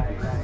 right, right.